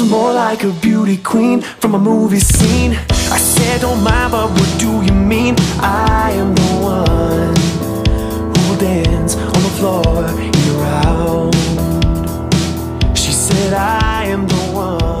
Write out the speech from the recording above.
was more like a beauty queen from a movie scene I said, don't mind, but what do you mean? I am the one who will dance on the floor year round She said, I am the one